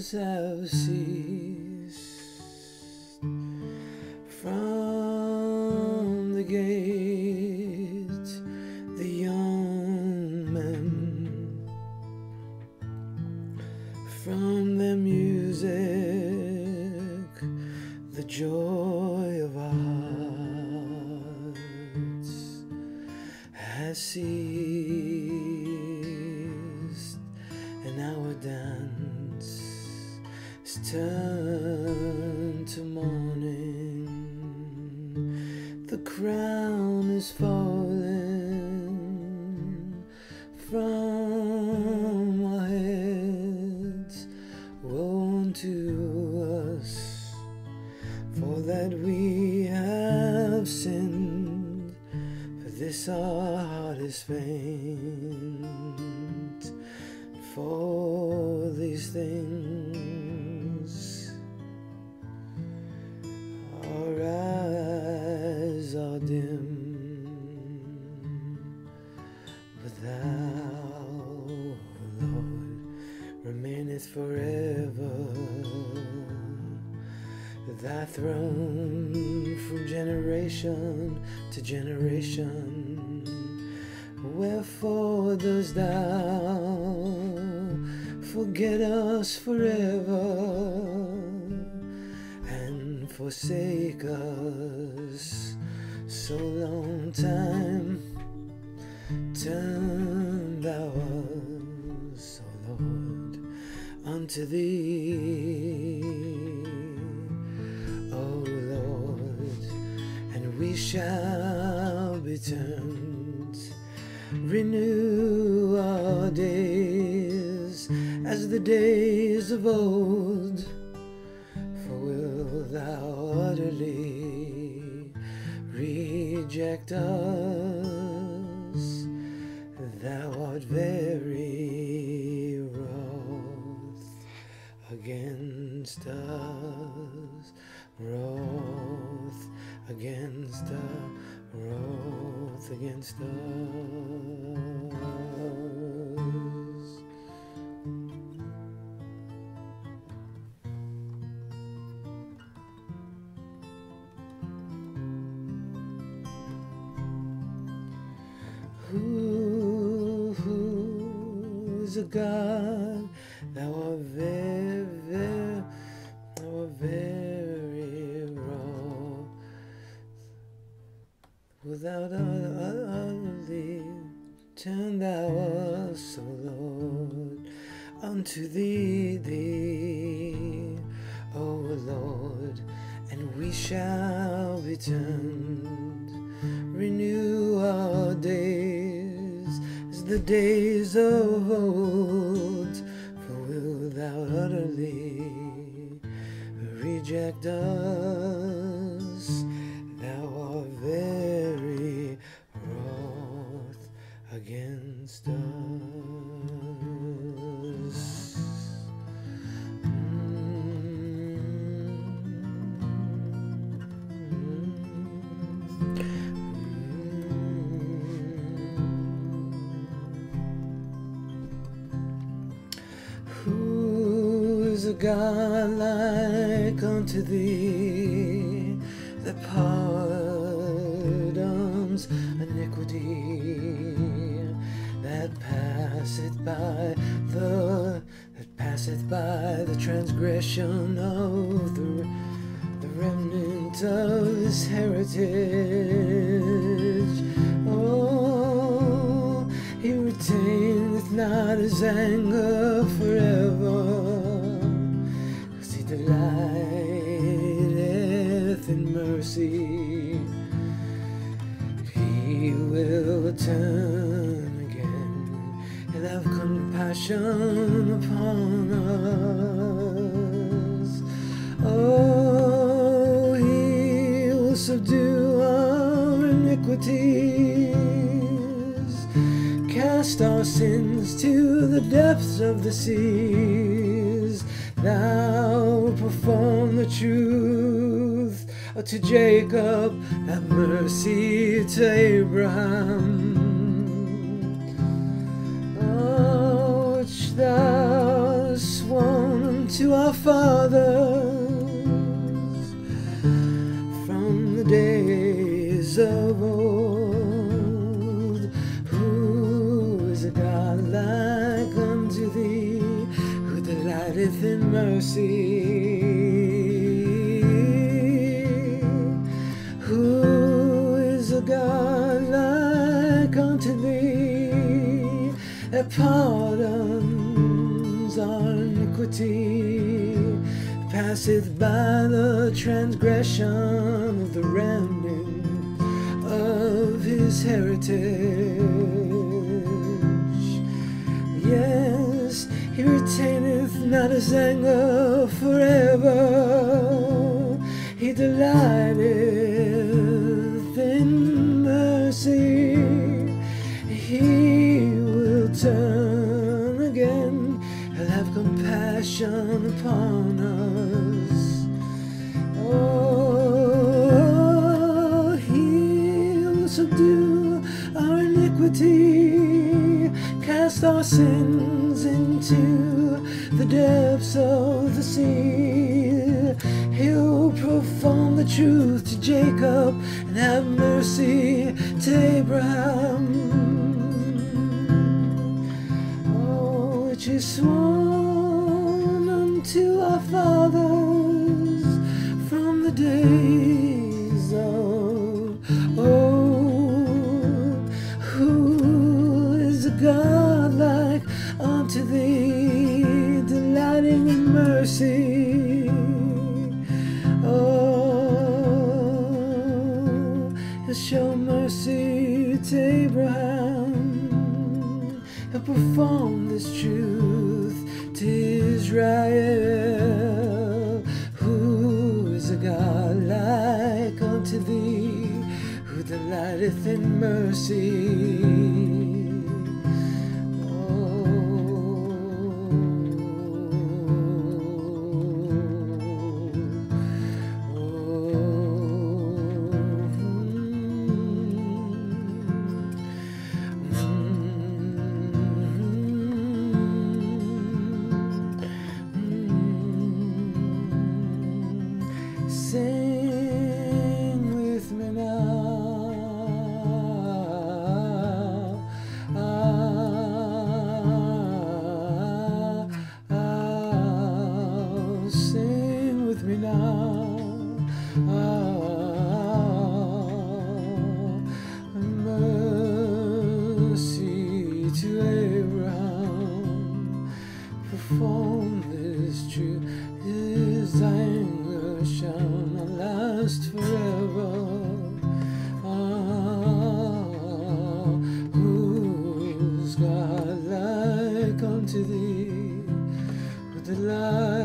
waters have ceased from the gate, the young men from their music, the joy of hearts has ceased, unto us, for that we have sinned. For this our heart is faint. For these things our eyes are dim. But thou, remaineth forever. Thy throne from generation to generation. Wherefore dost thou forget us forever and forsake us so long time? Turn unto thee, O Lord, and we shall be turned. Renew our days as the days of old, for will thou utterly reject us? God? Thou art very, very, thou art very wrong. Without utterly turn thou us, O Lord, unto thee, thee, O Lord, and we shall be turned. Renew our days as the days of old, for will thou utterly reject us? A God like unto thee that pardons iniquity, that passeth by the that passeth by the transgression of the the remnant of his heritage. Oh, he retaineth not his anger forever, delighteth in mercy. He will turn again and have compassion upon us. Oh, he will subdue our iniquities, cast our sins to the depths of the seas. Thou perform the truth to Jacob, have mercy to Abraham. Which thou sworn unto our fathers from the days of old. Mercy? Who is a God like unto thee, that pardons our iniquity? passeth by the transgression of the remnant of his heritage. Yes, he retaineth not his anger forever. He delighteth in mercy. He will turn again. He'll have compassion upon us. Oh, he'll subdue our iniquity, cast our sins into the depths of the sea. He'll perform the truth to Jacob and have mercy to Abraham. Oh, which is sworn Oh, he'll show mercy to Abraham. He'll perform this truth to Israel. Who is a God like unto thee, who delighteth in mercy? Not last forever. Ah, who's God like unto thee, who delighteth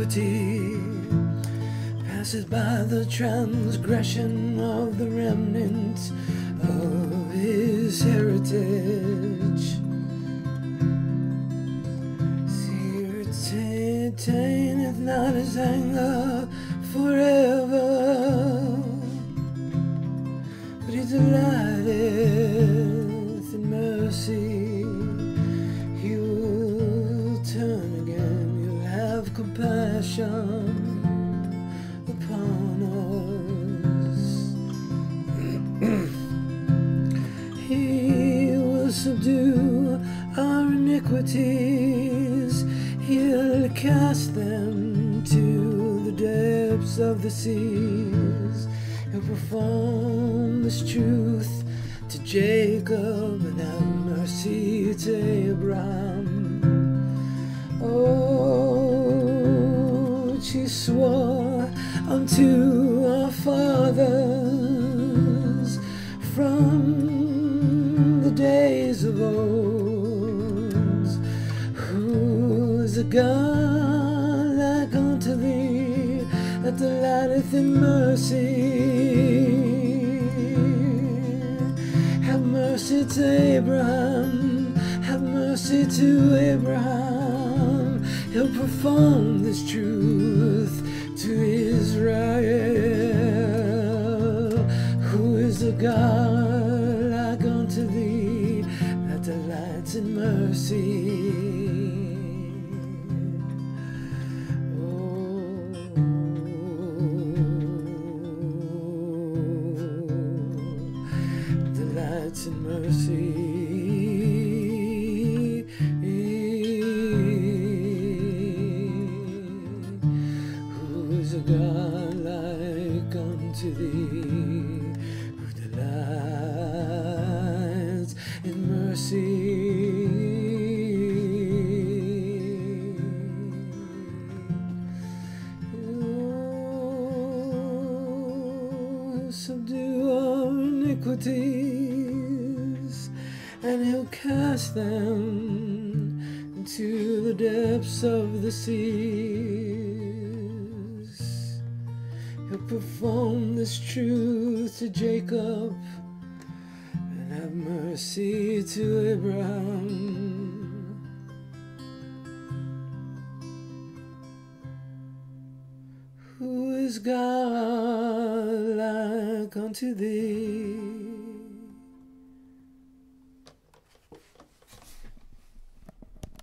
iniquity passes by the transgression of the remnant of his heritage. See, it taineth not his anger forever, but he delighteth seas. He'll perform this truth to Jacob and have mercy to Abraham. Oh, she swore unto our fathers from the days of old. Who's a God that delighteth in mercy? Have mercy to Abraham, have mercy to Abraham. He'll perform this truth to Israel. Who is a God like unto thee that delights in mercy? Them into the depths of the seas. He'll perform this truth to Jacob and have mercy to Abraham. Who is God like unto thee